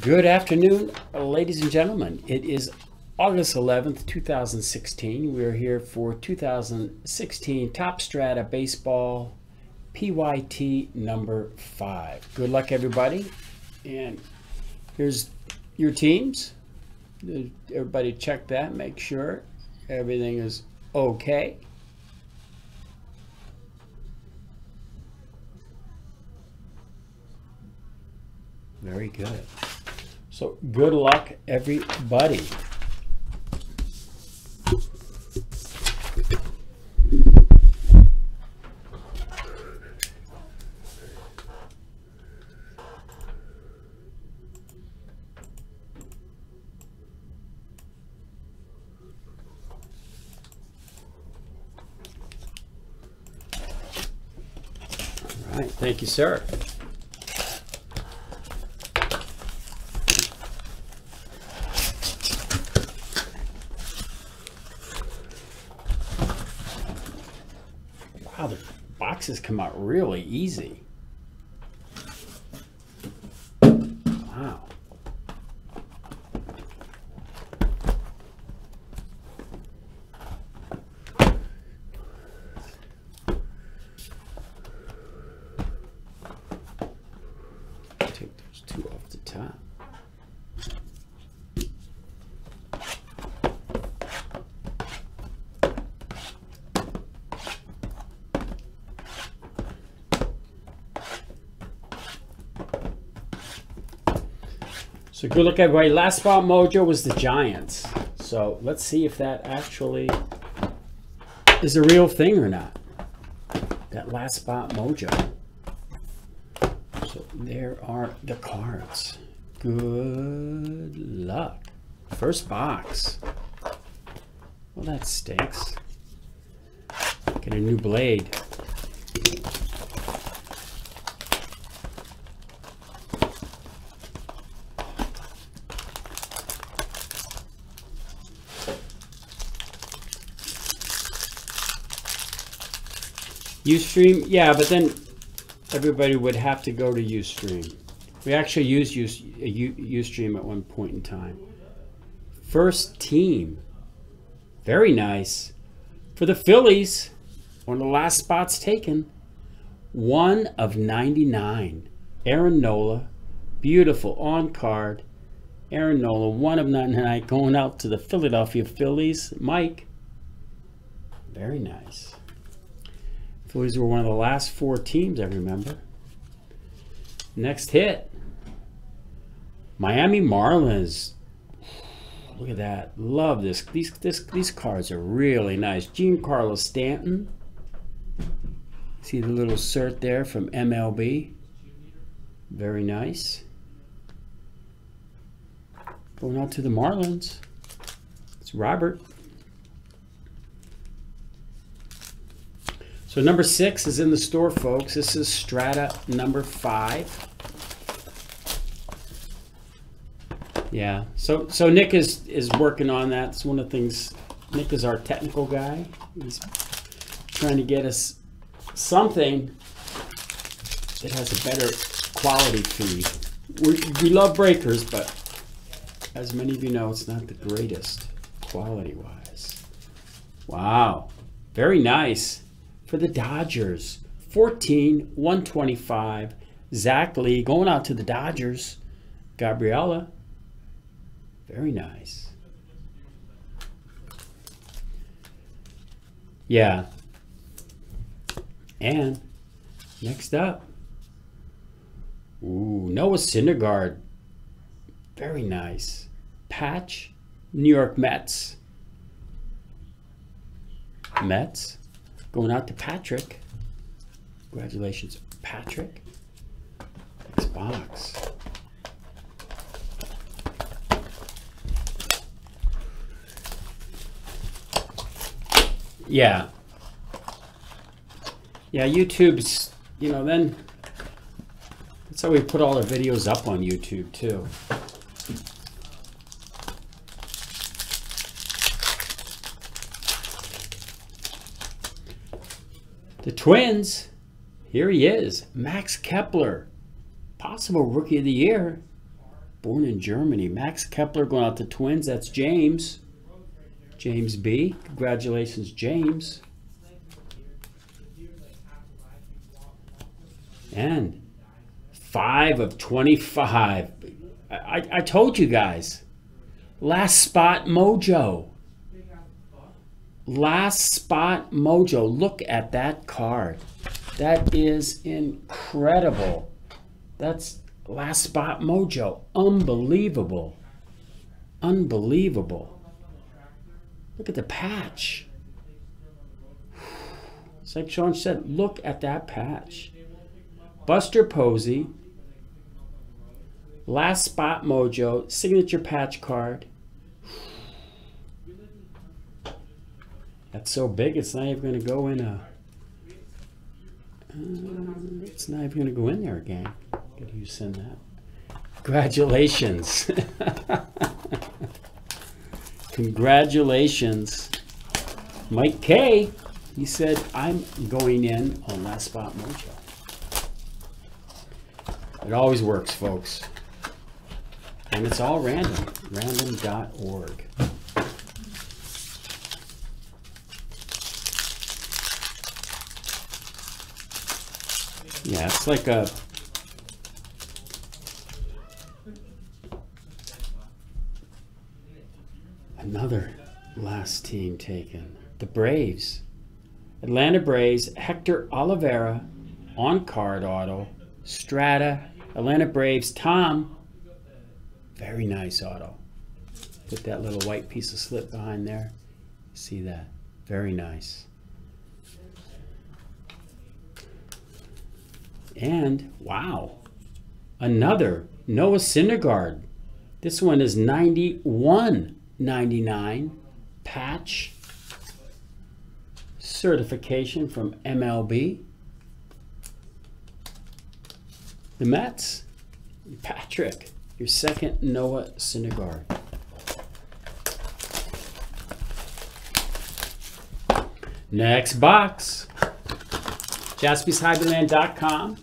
Good afternoon, ladies and gentlemen. It is August 11th, 2016. We are here for 2016 Topps Strata Baseball PYT number five. Good luck, everybody. And here's your teams. Everybody check that, make sure everything is okay. Very good. So good luck, everybody. All right, thank you, sir. Wow, the boxes come out really easy. Wow. Take those two off the top. So good look, everybody. Last spot mojo was the Giants. So let's see if that actually is a real thing or not. That last spot mojo. So there are the cards. Good luck. First box. Well, that stinks. Get a new blade. Ustream, yeah, but then everybody would have to go to Ustream. We actually used Use- uh, Ustream at one point in time. First team, very nice for the Phillies. One of the last spots taken. One of 99. Aaron Nola, beautiful on card. Aaron Nola, one of 99, going out to the Philadelphia Phillies. Mike, very nice. Phillies were one of the last four teams I remember. Next hit. Miami Marlins. Look at that. Love this. These this, these cards are really nice. Giancarlo Stanton. See the little cert there from MLB. Very nice. Going out to the Marlins. It's Robert. So number six is in the store, folks. This is Strata number five. Yeah. So so Nick is is working on that. It's one of the things. Nick is our technical guy. He's trying to get us something that has a better quality feed. We, we love breakers, but as many of you know, it's not the greatest quality wise. Wow. Very nice for the Dodgers. 14, 125. Zach Lee going out to the Dodgers. Gabriella. Very nice. Yeah. And next up. Ooh, Noah Syndergaard. Very nice. Patch. New York Mets. Mets. Going out to Patrick. Congratulations, Patrick. Next box. Yeah. Yeah, YouTube's, you know, then that's how we put all our videos up on YouTube too. Twins, here he is, Max Kepler, possible Rookie of the Year. born in Germany. Max Kepler going out to Twins. That's James. James B. Congratulations, James. And five of 25. I, I told you guys. Last spot mojo. Last spot mojo. Look at that card. That is incredible. That's last spot mojo. Unbelievable. Unbelievable. Look at the patch. It's like Sean said, look at that patch. Buster Posey, Last Spot Mojo, signature patch card. That's so big, it's not even going to go in a. Uh, it's not even going to go in there again. Could you send that? Congratulations. Congratulations. Mike K. He said, I'm going in on Last Spot Mojo. It always works, folks. And it's all random. Random.org. Yeah, it's like a another last team taken. The Braves. Atlanta Braves, Hector Olivera on card auto. Strata, Atlanta Braves, Tom. Very nice auto. Put that little white piece of slip behind there. See that? Very nice. And wow, another Noah Syndergaard. This one is 91.99 patch certification from MLB. The Mets, Patrick, your second Noah Syndergaard. Next box, jaspyshobbyland.com.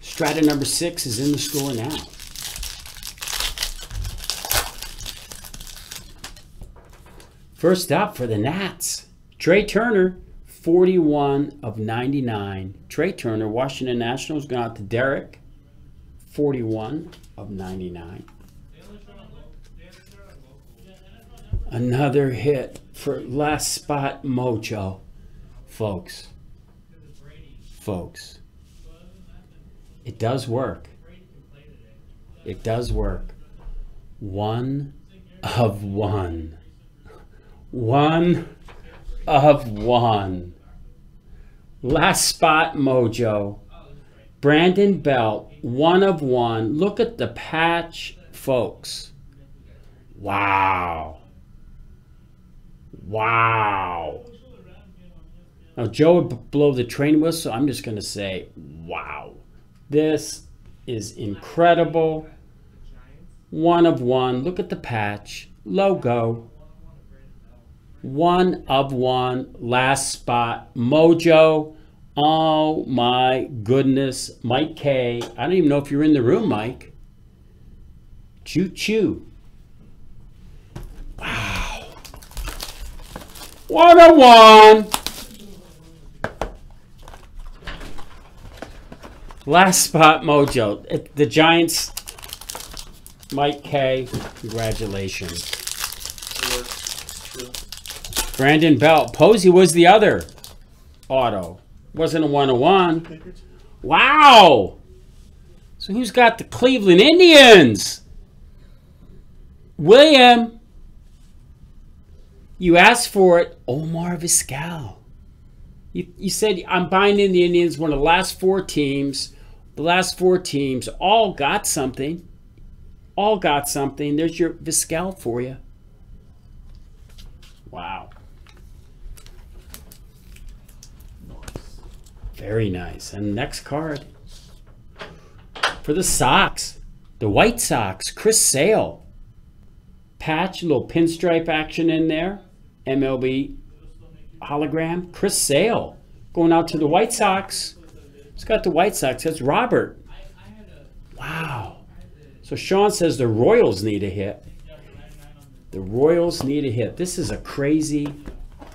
Strata number six is in the store now. First up for the Nats, Trey Turner, 41 of 99. Trey Turner, Washington Nationals, going out to Derek, 41 of 99. Another hit for last spot mojo, folks. Folks. It does work. It does work. One of one. One of one. Last spot mojo. Brandon Belt, one of one. Look at the patch, folks. Wow. Wow. Now, Joe would blow the train whistle. I'm just going to say, wow. This is incredible. One of one. Look at the patch. Logo. One of one. Last spot. Mojo. Oh my goodness. Mike K. I don't even know if you're in the room, Mike. Choo choo. Wow. One of one. Last spot mojo. The Giants, Mike K. Congratulations. Brandon Belt. Posey was the other auto. Wasn't a one on one. Wow. So who's got the Cleveland Indians? William. You asked for it. Omar Vizquel. You, you said I'm buying in the Indians, one of the last four teams. The last four teams all got something. All got something. There's your Vizquel for you. Wow. Very nice. And next card for the Sox, the White Sox, Chris Sale. Patch, little pinstripe action in there. MLB hologram. Chris Sale going out to the White Sox. It's got the White Sox. That's Robert. Wow. So Sean says the Royals need a hit. The Royals need a hit. This is a crazy,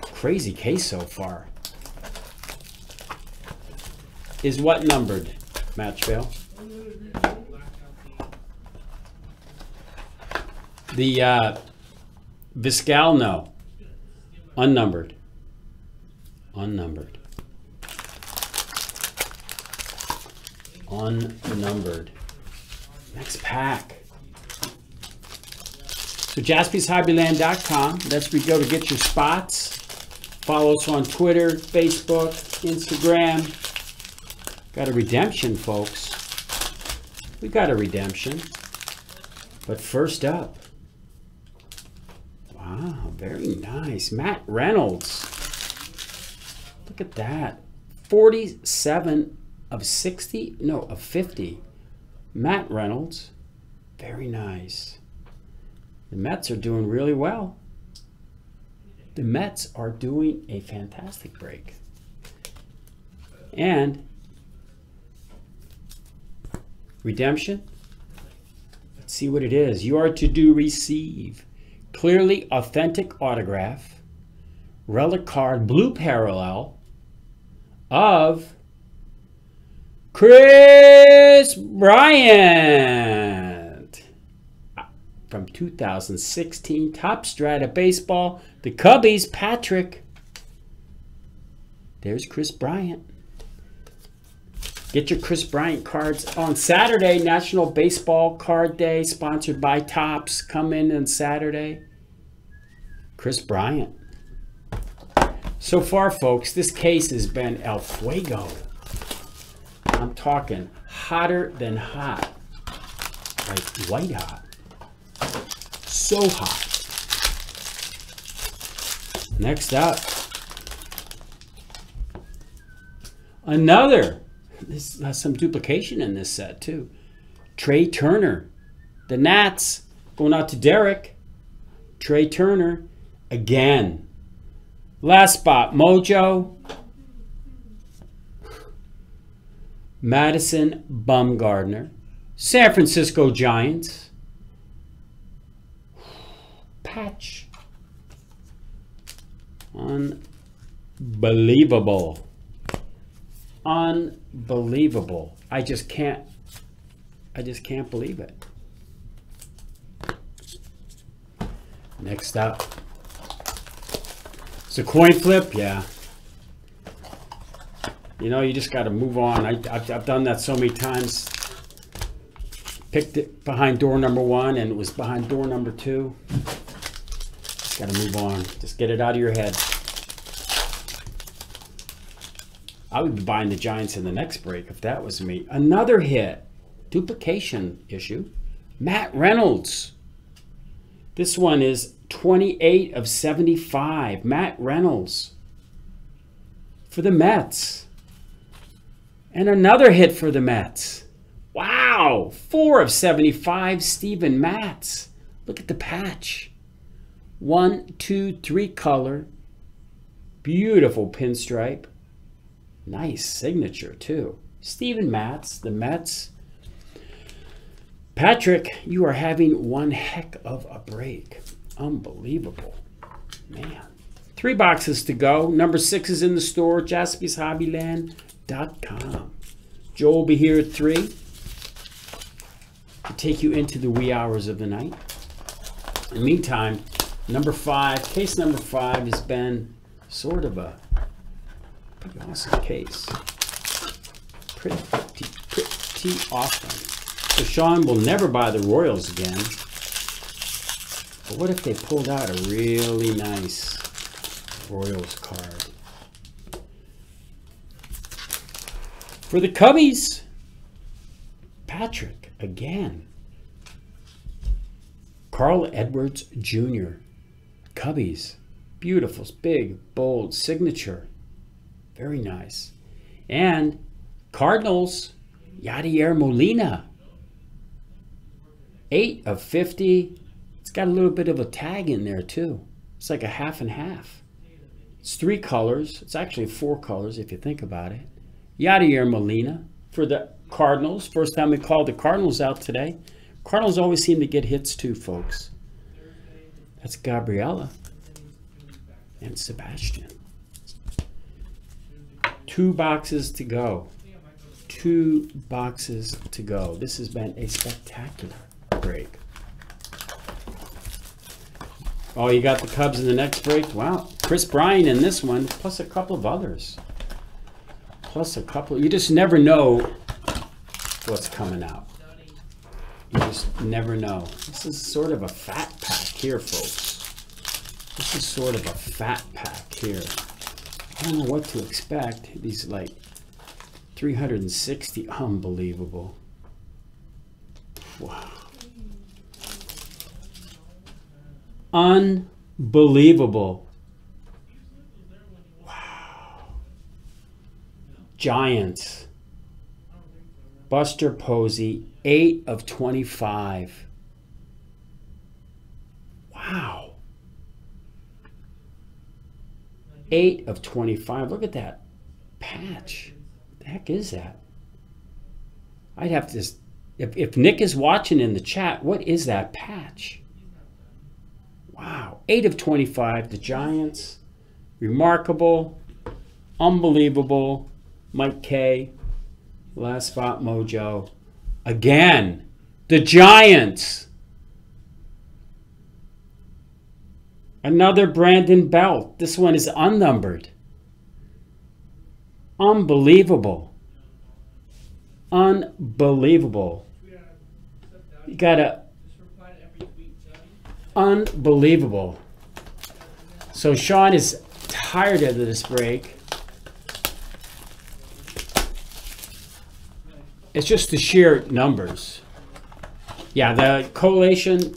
crazy case so far. Is what numbered, Match Matchville? The uh, Vizquel, no. Unnumbered. Unnumbered. Unnumbered. Next pack. So jaspyshobbyland.com. That's where you go to get your spots. Follow us on Twitter, Facebook, Instagram. Got a redemption, folks. We got a redemption. But first up, wow, very nice. Matt Reynolds. Look at that. 47 of 60, no, of 50. Matt Reynolds. Very nice. The Mets are doing really well. The Mets are doing a fantastic break. And redemption. Let's see what it is. You are to do receive clearly authentic autograph, relic card, blue parallel of Kris Bryant from 2016 Topps Strata Baseball. The Cubbies, Patrick. There's Kris Bryant. Get your Kris Bryant cards on Saturday, National Baseball Card Day, sponsored by Topps. Come in on Saturday. Kris Bryant. So far, folks, this case has been El Fuego. I'm talking hotter than hot. Like white hot. So hot. Next up. Another this has some duplication in this set too. Trey Turner, the Nats going out to Derek. Trey Turner again. Last spot, Mojo. Madison Bumgarner. San Francisco Giants. Patch. Unbelievable. Unbelievable. I just can't, I just can't believe it. Next up. It's a coin flip, yeah. You know, you just got to move on. I, have I've done that so many times. Picked it behind door number one and it was behind door number two. Just got to move on. Just get it out of your head. I would be buying the Giants in the next break if that was me. Another hit. Duplication issue. Matt Reynolds. This one is 28 of 75. Matt Reynolds for the Mets. And another hit for the Mets. Wow. Four of 75. Steven Matz. Look at the patch. One, two, three color. Beautiful pinstripe. Nice signature, too. Steven Matz, the Mets. Patrick, you are having one heck of a break. Unbelievable. Man. Three boxes to go. Number six is in the store, jaspyshobbyland.com. Joe will be here at three to take you into the wee hours of the night. In the meantime, number five, case number five has been sort of a pretty awesome case. Pretty, pretty awesome. So Sean will never buy the Royals again. But what if they pulled out a really nice Royals card? For the Cubbies, Patrick again. Carl Edwards Jr. Cubbies. Beautiful, big, bold signature. Very nice. And Cardinals, Yadier Molina. 8 of 50. It's got a little bit of a tag in there too. It's like a half and half. It's three colors. It's actually four colors if you think about it. Yadier Molina for the Cardinals. First time we called the Cardinals out today. Cardinals always seem to get hits too, folks. That's Gabriella and Sebastian. Two boxes to go. Two boxes to go. This has been a spectacular break. Oh, you got the Cubs in the next break? Wow. Kris Bryant in this one, plus a couple of others. Plus a couple. You just never know what's coming out. You just never know. This is sort of a fat pack here, folks. This is sort of a fat pack here. I don't know what to expect. These like 360, unbelievable. Wow. Unbelievable. Wow. Giants. Buster Posey, 8 of 25. Wow. 8 of 25. Look at that patch. What the heck is that? I'd have to. If, if Nick is watching in the chat, what is that patch? Wow. 8 of 25. The Giants. Remarkable. Unbelievable. Mike K. Last spot mojo. Again. The Giants. Another Brandon Belt. This one is unnumbered. Unbelievable. Unbelievable. You gotta. Unbelievable. So Sean is tired of this break. It's just the sheer numbers. Yeah, the collation,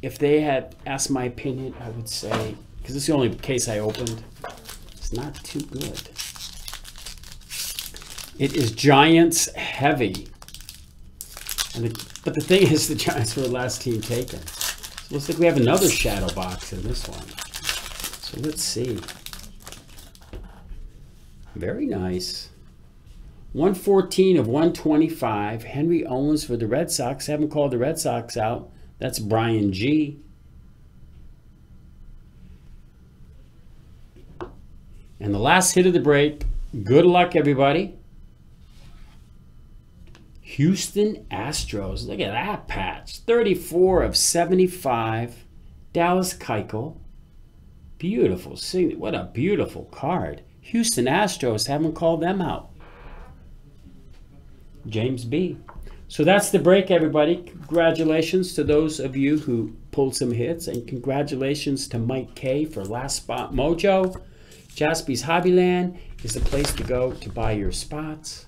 if they had asked my opinion, I would say, because is the only case I opened, it's not too good. It is Giants heavy. And the, but the thing is, the Giants were the last team taken. Looks like we have another shadow box in this one. So let's see. Very nice. 114 of 125. Henry Owens for the Red Sox. Haven't called the Red Sox out. That's Brian G. And the last hit of the break. Good luck, everybody. Houston Astros. Look at that patch. 34 of 75. Dallas Keuchel. Beautiful. See, what a beautiful card. Houston Astros haven't called them out. James B. So that's the break, everybody. Congratulations to those of you who pulled some hits, and congratulations to Mike K for Last Spot Mojo. Jaspy's Hobbyland is the place to go to buy your spots.